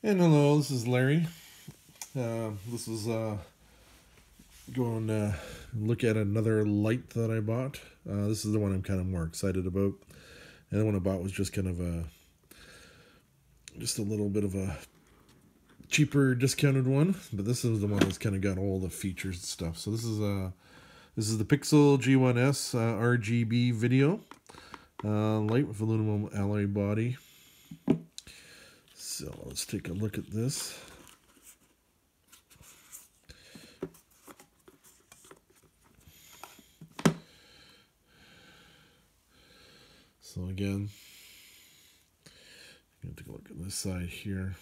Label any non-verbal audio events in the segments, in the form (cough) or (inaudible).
And hello, this is Larry. Uh, this is uh, going to look at another light that I bought. Uh, this is the one I'm kind of more excited about. And the one I bought was just kind of a, just a little bit of a cheaper discounted one. But this is the one that's kind of got all the features and stuff. So this is a, uh, this is the Pixel G1S uh, RGB video uh, light with aluminum alloy body. So let's take a look at this. So again, I'm going to take a look at this side here.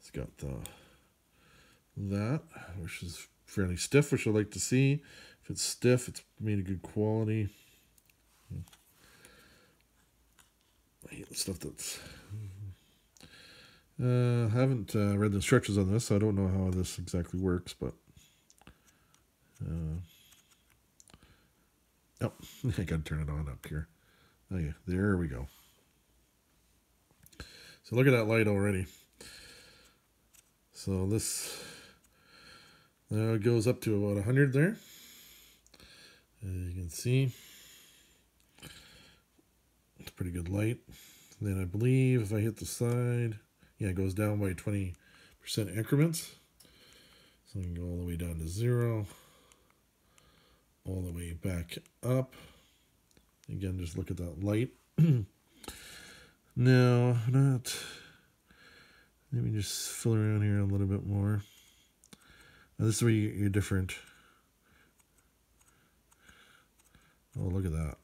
It's got the that, which is fairly stiff, which I like to see. If it's stiff, it's made a good quality. I hate the stuff that's uh, I haven't uh, read the instructions on this, so I don't know how this exactly works, but... Uh, oh, (laughs) I gotta turn it on up here. Oh yeah, there we go. So look at that light already. So this uh, goes up to about 100 there. As you can see, it's pretty good light. And then I believe if I hit the side, yeah, it goes down by 20% increments. So we can go all the way down to zero, all the way back up. Again, just look at that light. (clears throat) no, not. Let me just fill around here a little bit more. Now, this is where you, you're different. Oh, look at that.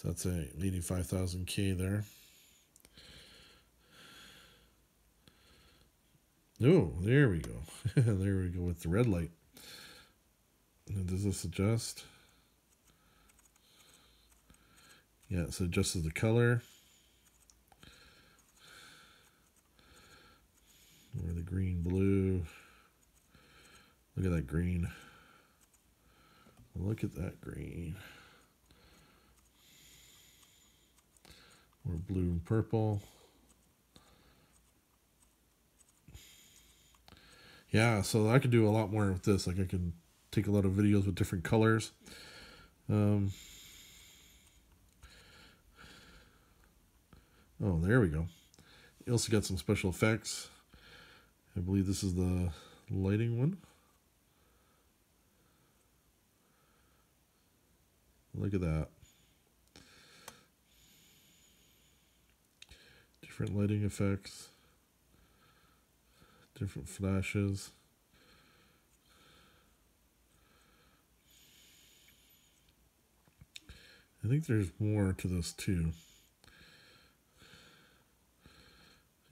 So that's a 85,000K there. Oh, there we go. (laughs) there we go with the red light. Does this adjust? Yeah, so adjusts the color. Or the green, blue. Look at that green. Look at that green. Or blue and purple. Yeah, so I could do a lot more with this. Like I can take a lot of videos with different colors. Um, oh, there we go. You also got some special effects. I believe this is the lighting one. Look at that. Different lighting effects, different flashes. I think there's more to this too.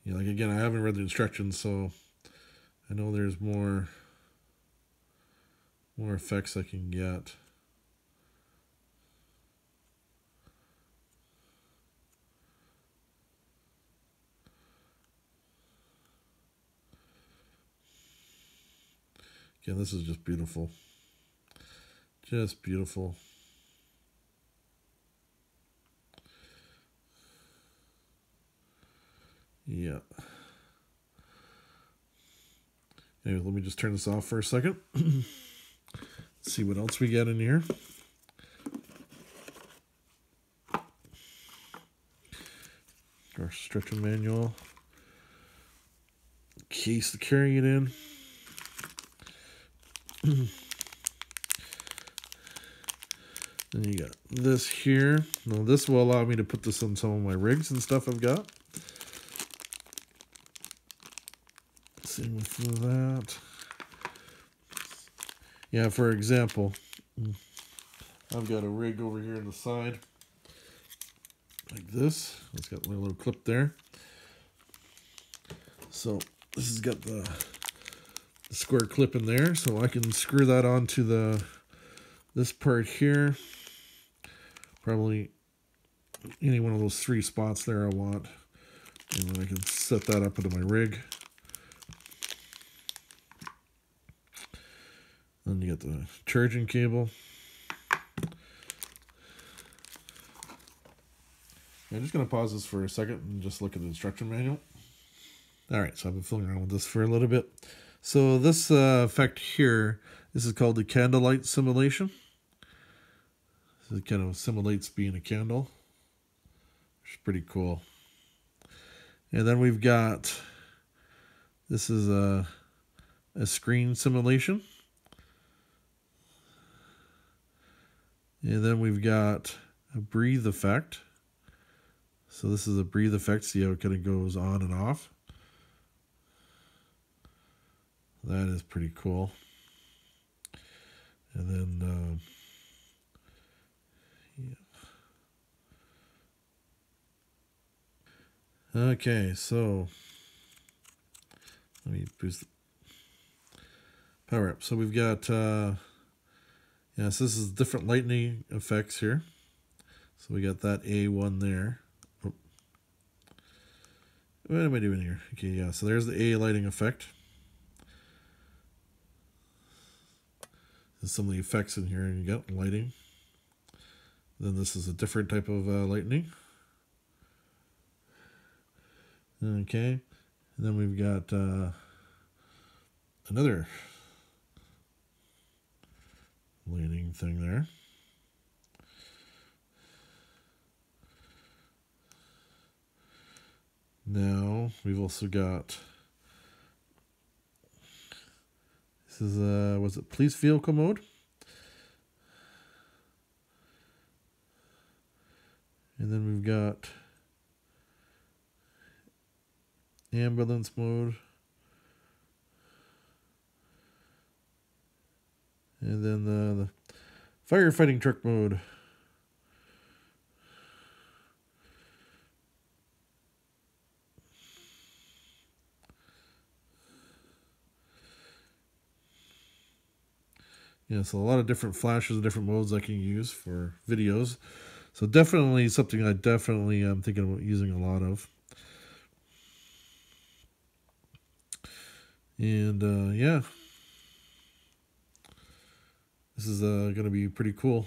Yeah, like again, I haven't read the instructions, so I know there's more more effects I can get. Yeah, this is just beautiful. Just beautiful. Yeah. Anyway, let me just turn this off for a second. (clears throat) see what else we get in here. Our stretcher manual. Case to carry it in. (clears throat) then you got this here. Now this will allow me to put this on some of my rigs and stuff I've got. Same with that. Yeah, for example, I've got a rig over here on the side like this. It's got my little clip there. So this has got the the square clip in there so I can screw that onto the this part here probably any one of those three spots there I want and then I can set that up into my rig then you get the charging cable I'm just going to pause this for a second and just look at the instruction manual. All right, so I've been fooling around with this for a little bit. So this uh, effect here, this is called the candlelight simulation. So it kind of simulates being a candle, which is pretty cool. And then we've got, this is a, a screen simulation. And then we've got a breathe effect. So this is a breathe effect, see how it kind of goes on and off. That is pretty cool. And then, uh, yeah. Okay, so let me boost the power up. So we've got, uh, yes, this is different lightning effects here. So we got that A1 there. Oh. What am I doing here? Okay, yeah, so there's the A lighting effect. Some of the effects in here, and you got lighting. Then this is a different type of uh, lightning. Okay, and then we've got uh, another lighting thing there. Now we've also got This is, uh, was it police vehicle mode? And then we've got ambulance mode. And then the, the firefighting truck mode. Yeah, so a lot of different flashes and different modes I can use for videos. So definitely something I definitely am thinking about using a lot of. And uh, yeah, this is uh, going to be pretty cool.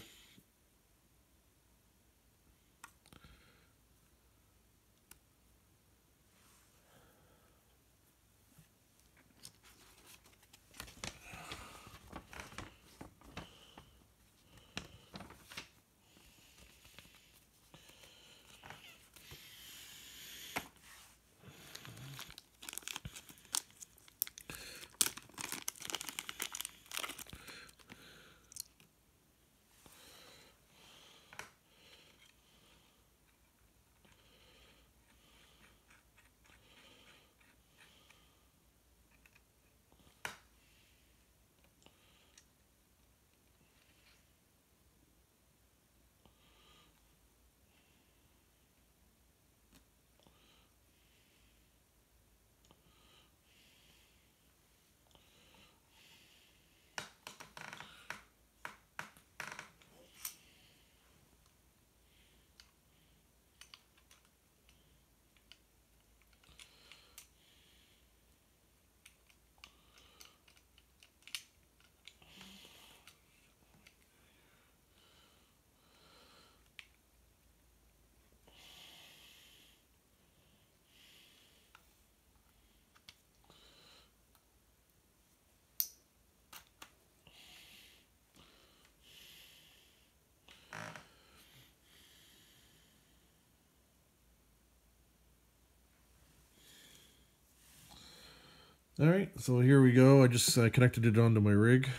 All right, so here we go. I just uh, connected it onto my rig.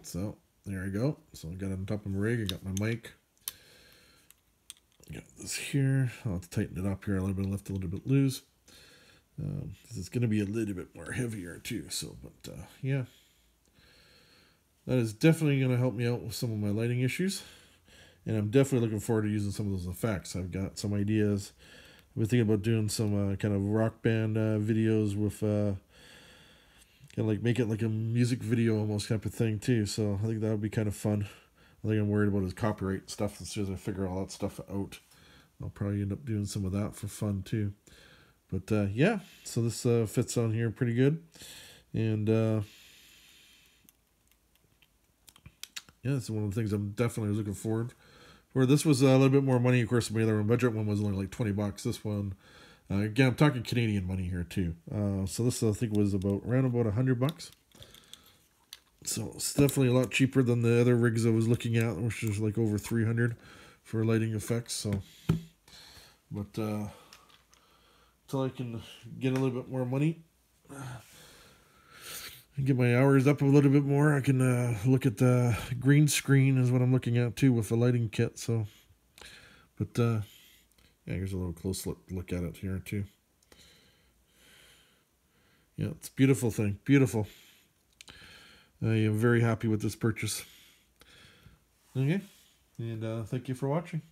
So there I go. So I got it on top of my rig. I got my mic. Got this here. I'll have to tighten it up here a little bit. Left a little bit loose. Um, it's going to be a little bit more heavier too. So, but uh, yeah, that is definitely going to help me out with some of my lighting issues. And I'm definitely looking forward to using some of those effects. I've got some ideas we're thinking about doing some uh, kind of rock band uh, videos with uh, kind of like make it like a music video almost type of thing too. So I think that would be kind of fun. I think I'm worried about his copyright stuff as soon as I figure all that stuff out. I'll probably end up doing some of that for fun too. But uh, yeah, so this uh, fits on here pretty good. And uh, yeah, it's one of the things I'm definitely looking forward where this was a little bit more money. Of course, the other one budget one was only like 20 bucks. This one, uh, again, I'm talking Canadian money here too. Uh, so this I think was about around about 100 bucks. So it's definitely a lot cheaper than the other rigs I was looking at, which is like over 300 for lighting effects. So, but uh, until I can get a little bit more money, get my hours up a little bit more, I can uh, look at the green screen is what I'm looking at too with the lighting kit. So, but uh, yeah, here's a little close look, look at it here too. Yeah, it's beautiful thing, beautiful. I am very happy with this purchase. Okay, and uh, thank you for watching.